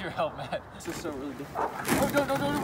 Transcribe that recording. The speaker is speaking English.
need your help, Matt. This is so really difficult. Oh, no, no, no, no.